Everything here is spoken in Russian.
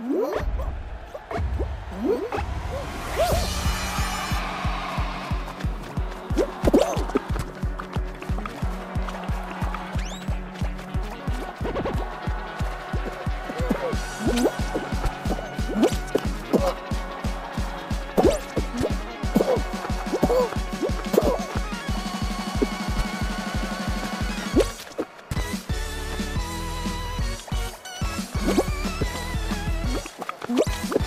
Mm-hmm. you